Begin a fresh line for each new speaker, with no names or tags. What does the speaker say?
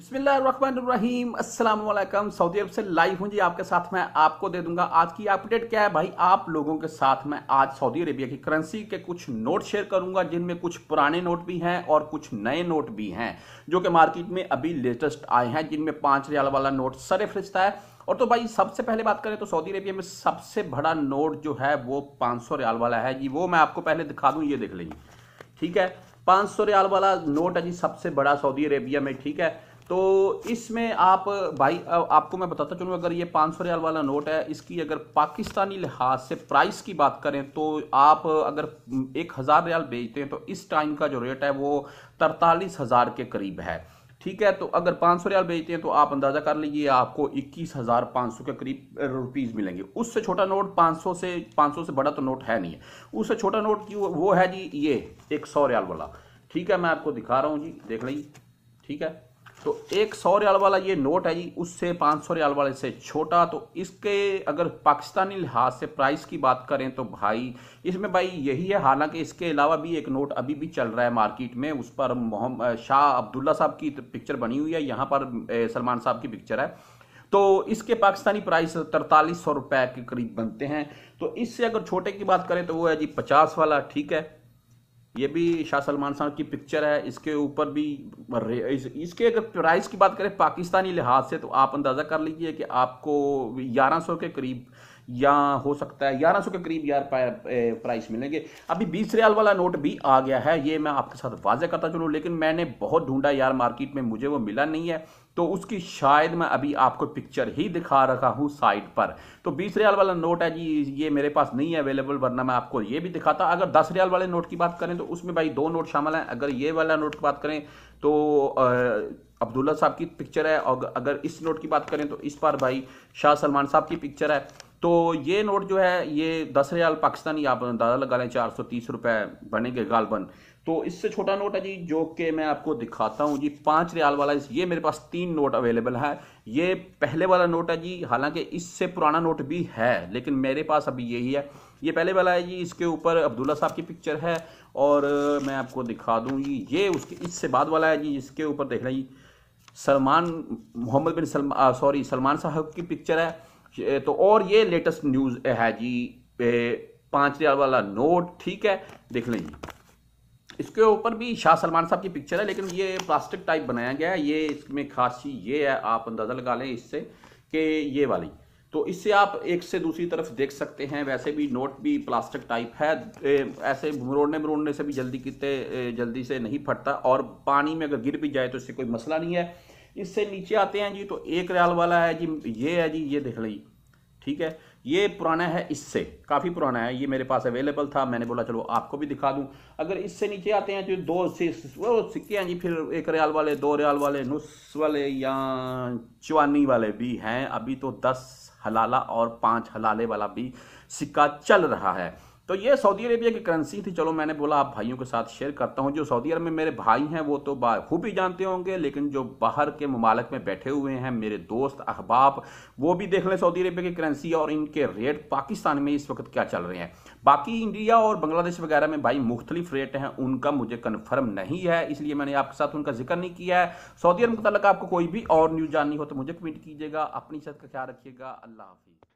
बिस्मिल्लाहिर्रहमानिर्रहीम। अस्सलाम सऊदी अरब से लाइव हूँ जी आपके साथ मैं आपको दे दूँगा आज की अपडेट क्या है भाई? आप लोगों के साथ मैं आज सऊदी अरेबिया की करेंसी के कुछ नोट शेयर करूँगा, जिनमें कुछ पुराने नोट भी हैं और कुछ नए नोट भी हैं, जो कि मार्केट में अभी लेटेस्ट आए हैं, जिनमें पाँच रियाल वाला नोट सरे फरिश्ता है। और तो भाई, सबसे पहले बात करें तो सऊदी अरेबिया में सबसे बड़ा नोट जो है वो पाँच रियाल वाला है जी। वो मैं आपको पहले दिखा दूँ, ये देख लेंगे ठीक है? पाँच रियाल वाला नोट है जी सबसे बड़ा सऊदी अरेबिया में, ठीक है? तो इसमें आप, भाई आपको मैं बताता चलूँ, अगर ये पाँच सौ रियाल वाला नोट है, इसकी अगर पाकिस्तानी लिहाज से प्राइस की बात करें तो आप अगर एक हज़ार रियाल बेचते हैं तो इस टाइम का जो रेट है, वो तरतालीस हज़ार के करीब है। ठीक है तो अगर पाँच सौ रियाल बेचते हैं तो आप अंदाज़ा कर लीजिए, आपको इक्कीस हज़ार पाँच सौ के करीब रुपीज़ मिलेंगे। उससे छोटा नोट पाँच सौ से, पाँच सौ से बड़ा तो नोट है नहीं है। उससे छोटा नोट की वो है जी, ये, एक सौ रियाल वाला। ठीक है, मैं आपको दिखा रहा हूँ जी, देख लीजिए। ठीक है तो एक सौ रियाल वाला ये नोट है जी, उससे पाँच सौ रियाल वाले से छोटा। तो इसके अगर पाकिस्तानी लिहाज से प्राइस की बात करें तो भाई, इसमें भाई यही है, हालाँकि इसके अलावा भी एक नोट अभी भी चल रहा है मार्केट में, उस पर मोहम्मद शाह अब्दुल्ला साहब की पिक्चर बनी हुई है, यहाँ पर सलमान साहब की पिक्चर है। तो इसके पाकिस्तानी प्राइस तरतालीस सौ रुपए के करीब बनते हैं। तो इससे अगर छोटे की बात करें तो वो है जी पचास वाला, ठीक है। ये भी शाह सलमान साहब की पिक्चर है इसके ऊपर भी इस, इसके अगर प्राइस की बात करें पाकिस्तानी लिहाज से तो आप अंदाज़ा कर लीजिए कि आपको 1100 के करीब या हो सकता है ग्यारह सौ के करीब यार प्राइस मिलेंगे। अभी बीस रियाल वाला नोट भी आ गया है, ये मैं आपके साथ वाजे करता चलूँ, लेकिन मैंने बहुत ढूंढा यार मार्केट में, मुझे वो मिला नहीं है। तो उसकी शायद मैं अभी आपको पिक्चर ही दिखा रखा हूँ साइड पर। तो बीस रियाल वाला नोट है जी, ये मेरे पास नहीं है अवेलेबल, वरना मैं आपको ये भी दिखाता। अगर दस रियाल वाले नोट की बात करें तो उसमें भाई दो नोट शामिल हैं। अगर ये वाला नोट की बात करें तो अब्दुल्ला साहब की पिक्चर है। और अगर इस नोट की बात करें तो इस पर भाई शाह सलमान साहब की पिक्चर है। तो ये नोट जो है, ये दस रियाल पाकिस्तानी आप अंदाज़ा लगा लें, चार सौ तीस रुपये बनेंगे गालबन। तो इससे छोटा नोट है जी, जो कि मैं आपको दिखाता हूँ जी, पाँच रियाल वाला ये मेरे पास तीन नोट अवेलेबल है। ये पहले वाला नोट है जी, हालाँकि इससे पुराना नोट भी है, लेकिन मेरे पास अभी यही है। ये पहले वाला है जी, इसके ऊपर अब्दुल्ला साहब की पिक्चर है, और मैं आपको दिखा दूँ जी, ये उसके, इससे बाद वाला है जी, इसके ऊपर देख रहे जी, Salman, Mohammed bin Salman sorry, Salman साहब की पिक्चर है। तो और ये लेटेस्ट न्यूज़ है जी पाँच रियाल वाला नोट ठीक है, देख लें जी। इसके ऊपर भी शाह सलमान साहब की पिक्चर है, लेकिन ये प्लास्टिक टाइप बनाया गया है, ये इसमें खास चीज़ ये है, आप अंदाज़ा लगा लें इससे कि ये वाली। तो इससे आप एक से दूसरी तरफ़ देख सकते हैं, वैसे भी नोट भी प्लास्टिक टाइप है ऐसे मरोड़ने मरोड़ने से भी जल्दी कितने जल्दी से नहीं फटता, और पानी में अगर गिर भी जाए तो इससे कोई मसला नहीं है। इससे नीचे आते हैं जी तो एक रियाल वाला है जी, ये है जी, ये देख ली ठीक है? ये पुराना है इससे, काफ़ी पुराना है, ये मेरे पास अवेलेबल था, मैंने बोला चलो आपको भी दिखा दूँ। अगर इससे नीचे आते हैं तो दो वो सिक्के हैं जी, फिर एक रियाल वाले, दो रियाल वाले, नुस वाले या चवानी वाले भी हैं। अभी तो दस हलाला और पाँच हलाले वाला भी सिक्का चल रहा है। तो ये सऊदी अरेबिया की करेंसी थी। चलो मैंने बोला, आप भाइयों के साथ शेयर करता हूँ। जो सऊदी अरब में मेरे भाई हैं, वो तो खूब ही जानते होंगे, लेकिन जो बाहर के ममालक में बैठे हुए हैं, मेरे दोस्त, अहबाब, वो भी देख लें सऊदी अरेबिया की करेंसी और इनके रेट पाकिस्तान में इस वक्त क्या चल रहे हैं। बाकी इंडिया और बांग्लादेश वगैरह में भाई मुख्तलिफ़ रेट हैं, उनका मुझे कन्फर्म नहीं है, इसलिए मैंने आपके साथ उनका ज़िक्र नहीं किया है। सऊदी अरब मुतल आपको कोई भी और न्यूज़ जाननी हो तो मुझे कमेंट कीजिएगा। अपनी सेहत का ख्याल रखिएगा। अल्लाह हाफिज़।